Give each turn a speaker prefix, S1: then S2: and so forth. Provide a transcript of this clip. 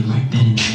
S1: you like that